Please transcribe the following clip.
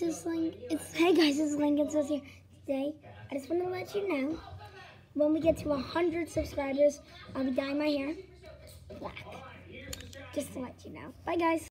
guys, it's Link. It's hey guys, it's Lincoln Says here. Today, I just want to let you know when we get to hundred subscribers, I'll be dyeing my hair black. Just to let you know. Bye guys.